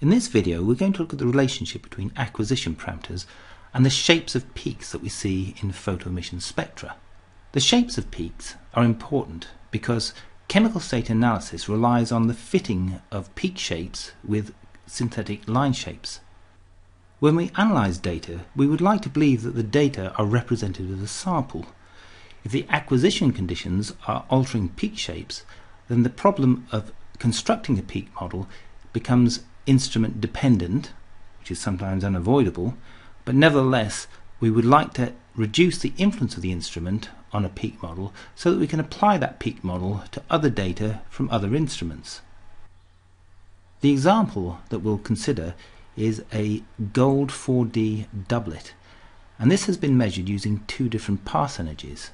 In this video we're going to look at the relationship between acquisition parameters and the shapes of peaks that we see in photoemission spectra. The shapes of peaks are important because chemical state analysis relies on the fitting of peak shapes with synthetic line shapes. When we analyze data, we would like to believe that the data are represented as a sample. If the acquisition conditions are altering peak shapes, then the problem of constructing a peak model becomes instrument dependent, which is sometimes unavoidable, but nevertheless we would like to reduce the influence of the instrument on a peak model so that we can apply that peak model to other data from other instruments. The example that we'll consider is a gold 4D doublet and this has been measured using two different pass energies.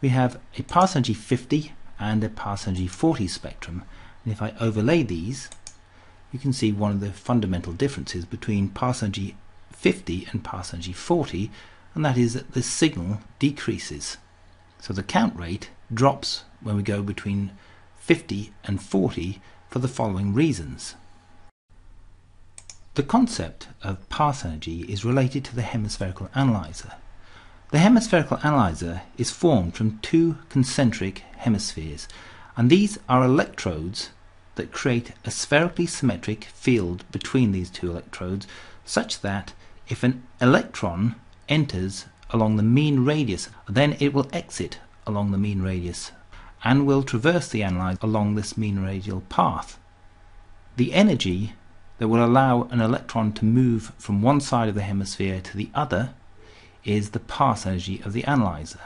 We have a pass energy 50 and a pass energy 40 spectrum and if I overlay these, you can see one of the fundamental differences between pass energy 50 and pass energy 40, and that is that the signal decreases. So the count rate drops when we go between 50 and 40 for the following reasons. The concept of pass energy is related to the hemispherical analyzer. The hemispherical analyzer is formed from two concentric hemispheres, and these are electrodes that create a spherically symmetric field between these two electrodes such that if an electron enters along the mean radius then it will exit along the mean radius and will traverse the analyzer along this mean radial path. The energy that will allow an electron to move from one side of the hemisphere to the other is the pass energy of the analyzer.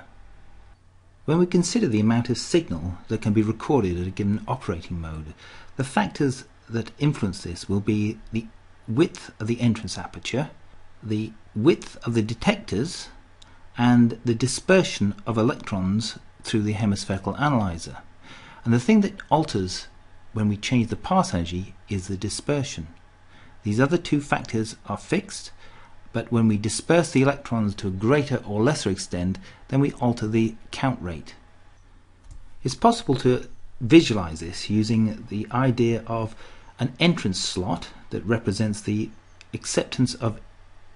When we consider the amount of signal that can be recorded at a given operating mode, the factors that influence this will be the width of the entrance aperture, the width of the detectors, and the dispersion of electrons through the hemispherical analyzer. And the thing that alters when we change the pass energy is the dispersion. These other two factors are fixed, but when we disperse the electrons to a greater or lesser extent, then we alter the count rate. It's possible to visualize this using the idea of an entrance slot that represents the acceptance of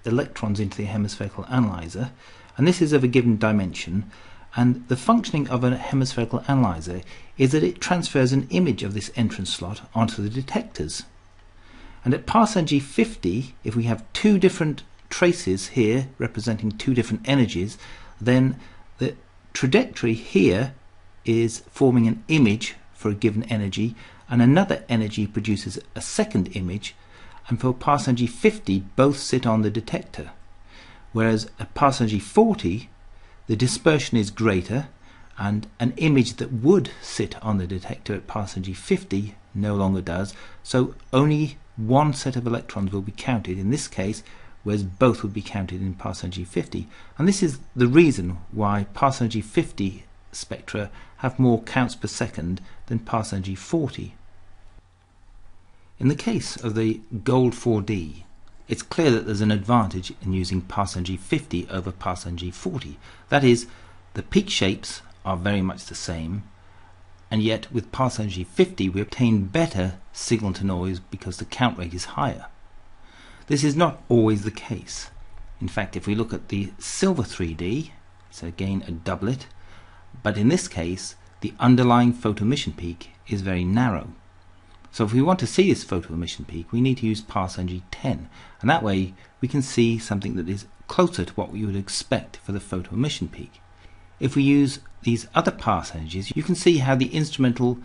electrons into the hemispherical analyzer, and this is of a given dimension, and the functioning of a hemispherical analyzer is that it transfers an image of this entrance slot onto the detectors. And at pass energy 50, if we have two different traces here representing two different energies, then the trajectory here is forming an image for a given energy and another energy produces a second image and for pass energy 50 both sit on the detector. Whereas at pass energy 40 the dispersion is greater and an image that would sit on the detector at pass energy 50 no longer does. So only one set of electrons will be counted. In this case whereas both would be counted in pass energy 50. And this is the reason why pass energy 50 spectra have more counts per second than pass energy 40. In the case of the gold 4D, it's clear that there's an advantage in using pass energy 50 over pass energy 40. That is, the peak shapes are very much the same, and yet with pass energy 50 we obtain better signal to noise because the count rate is higher. This is not always the case. In fact, if we look at the silver 3D, so again a doublet, but in this case, the underlying photoemission peak is very narrow. So if we want to see this photoemission peak, we need to use pass energy 10, and that way we can see something that is closer to what we would expect for the photoemission peak. If we use these other pass energies, you can see how the instrumental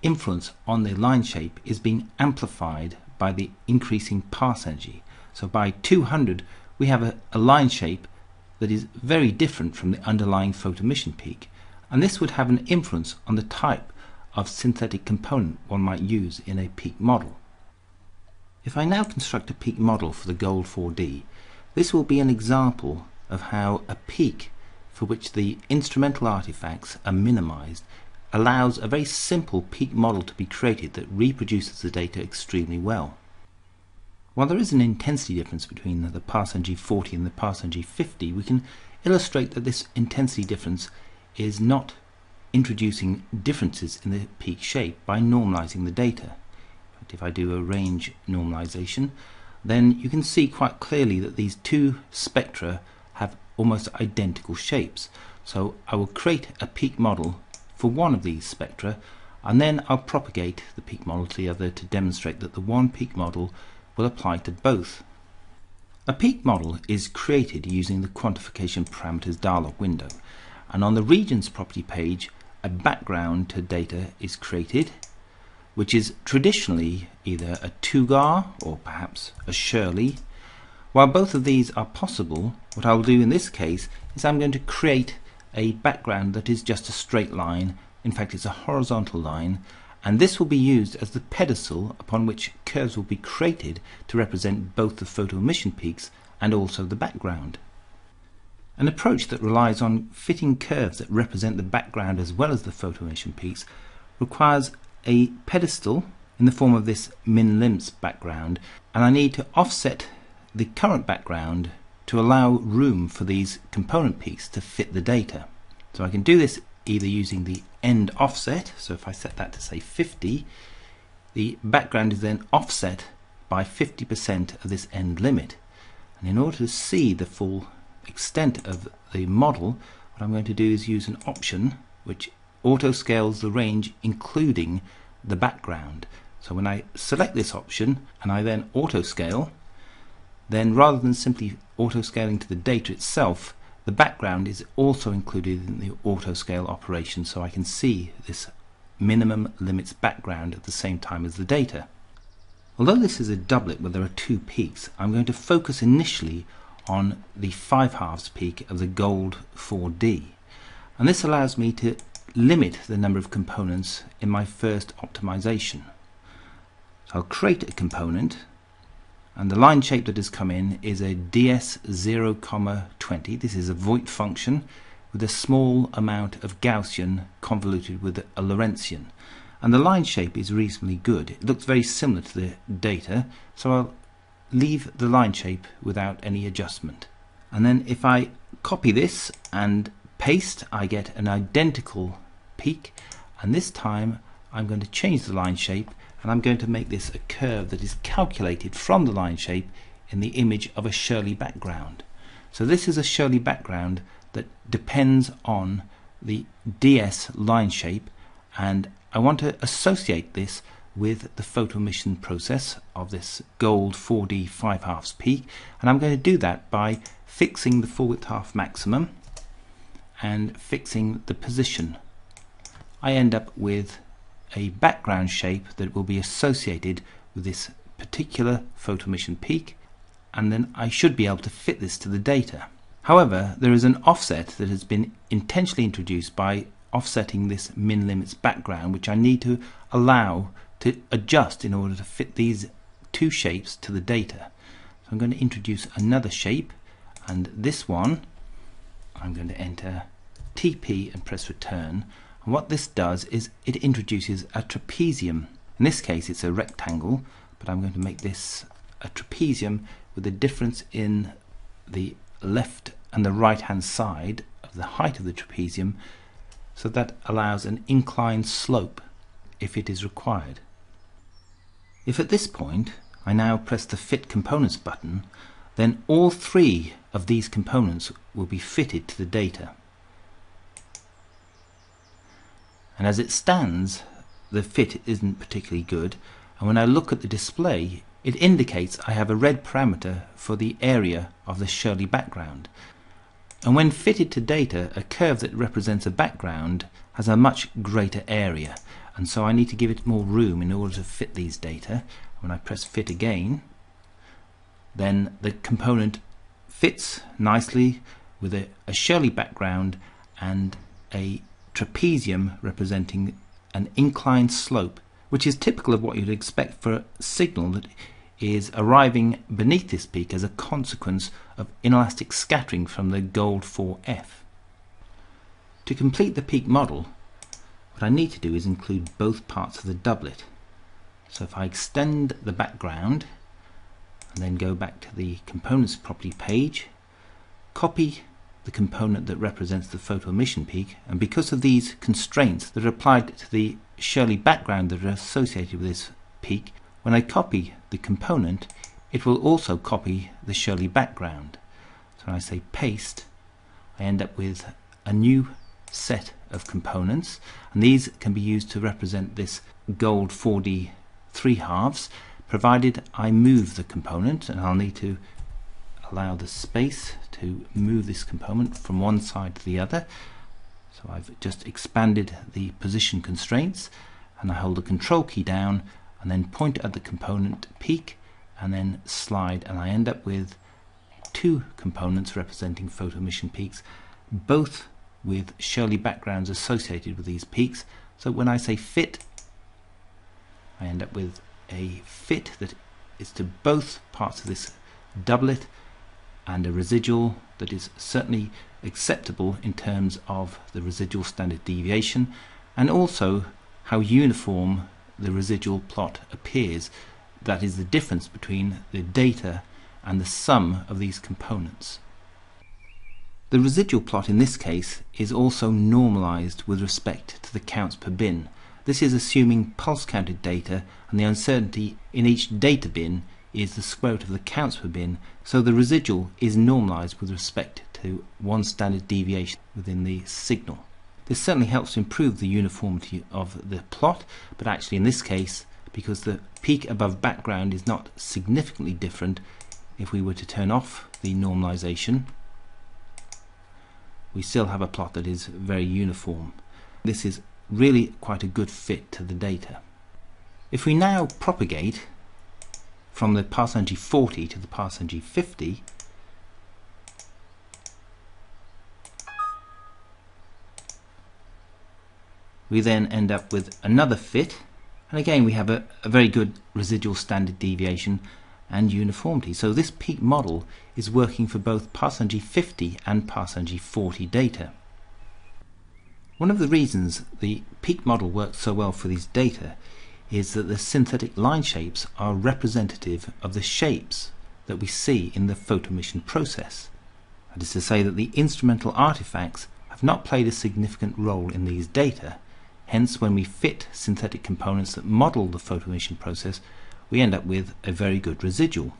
influence on the line shape is being amplified by the increasing pass energy. So by 200 we have a, a line shape that is very different from the underlying photoemission peak and this would have an influence on the type of synthetic component one might use in a peak model. If I now construct a peak model for the Gold 4D, this will be an example of how a peak for which the instrumental artifacts are minimized allows a very simple peak model to be created that reproduces the data extremely well. While there is an intensity difference between the pass energy 40 and the pass energy 50, we can illustrate that this intensity difference is not introducing differences in the peak shape by normalizing the data. if I do a range normalization, then you can see quite clearly that these two spectra have almost identical shapes. So I will create a peak model for one of these spectra and then I'll propagate the peak model to the other to demonstrate that the one peak model will apply to both. A peak model is created using the quantification parameters dialog window and on the regions property page a background to data is created which is traditionally either a Tougaard or perhaps a Shirley. While both of these are possible, what I will do in this case is I'm going to create a background that is just a straight line, in fact it's a horizontal line, and this will be used as the pedestal upon which curves will be created to represent both the photo emission peaks and also the background. An approach that relies on fitting curves that represent the background as well as the photo emission peaks requires a pedestal in the form of this min limits background and I need to offset the current background to allow room for these component peaks to fit the data. So I can do this either using the end offset, so if I set that to say 50, the background is then offset by 50% of this end limit. And in order to see the full extent of the model, what I'm going to do is use an option which auto scales the range including the background. So when I select this option and I then auto scale, then rather than simply auto scaling to the data itself, the background is also included in the auto scale operation so I can see this minimum limits background at the same time as the data. Although this is a doublet where there are two peaks, I'm going to focus initially on the 5 halves peak of the gold 4D. And this allows me to limit the number of components in my first optimization. So I'll create a component and the line shape that has come in is a ds0, 20. This is a Voigt function with a small amount of Gaussian convoluted with a Lorentzian. And the line shape is reasonably good. It looks very similar to the data, so I'll leave the line shape without any adjustment. And then if I copy this and paste, I get an identical peak. And this time I'm going to change the line shape and I'm going to make this a curve that is calculated from the line shape in the image of a Shirley background. So this is a Shirley background that depends on the DS line shape and I want to associate this with the photo emission process of this gold 4D 5 halves peak and I'm going to do that by fixing the full width half maximum and fixing the position. I end up with a background shape that will be associated with this particular photo emission peak and then I should be able to fit this to the data. However, there is an offset that has been intentionally introduced by offsetting this min limits background which I need to allow to adjust in order to fit these two shapes to the data. So I'm going to introduce another shape and this one I'm going to enter TP and press return and what this does is it introduces a trapezium. In this case it's a rectangle, but I'm going to make this a trapezium with a difference in the left and the right hand side of the height of the trapezium so that allows an inclined slope if it is required. If at this point I now press the Fit Components button, then all three of these components will be fitted to the data. And as it stands the fit isn't particularly good. And when I look at the display it indicates I have a red parameter for the area of the Shirley background. And when fitted to data a curve that represents a background has a much greater area. And so I need to give it more room in order to fit these data. When I press fit again then the component fits nicely with a, a Shirley background and a trapezium representing an inclined slope, which is typical of what you'd expect for a signal that is arriving beneath this peak as a consequence of inelastic scattering from the gold 4F. To complete the peak model, what I need to do is include both parts of the doublet. So if I extend the background and then go back to the components property page, copy the component that represents the photo emission peak and because of these constraints that are applied to the Shirley background that are associated with this peak When I copy the component, it will also copy the Shirley background. So when I say paste, I end up with a new set of components and these can be used to represent this gold 4D 3 halves provided I move the component and I'll need to allow the space to move this component from one side to the other. So I've just expanded the position constraints and I hold the control key down and then point at the component peak and then slide. And I end up with two components representing photo emission peaks both with Shirley backgrounds associated with these peaks. So when I say fit I end up with a fit that is to both parts of this doublet and a residual that is certainly acceptable in terms of the residual standard deviation and also how uniform the residual plot appears. That is the difference between the data and the sum of these components. The residual plot in this case is also normalized with respect to the counts per bin. This is assuming pulse counted data and the uncertainty in each data bin is the square root of the counts per bin, so the residual is normalized with respect to one standard deviation within the signal. This certainly helps to improve the uniformity of the plot, but actually in this case, because the peak above background is not significantly different, if we were to turn off the normalization, we still have a plot that is very uniform. This is really quite a good fit to the data. If we now propagate from the pass energy 40 to the pass energy 50, we then end up with another fit. And again we have a, a, very good residual standard deviation and uniformity. So this peak model is working for both pass energy 50 and pass energy 40 data. One of the reasons the peak model works so well for these data is that the synthetic line shapes are representative of the shapes that we see in the photoemission process. That is to say that the instrumental artifacts have not played a significant role in these data. Hence, when we fit synthetic components that model the photoemission process, we end up with a very good residual.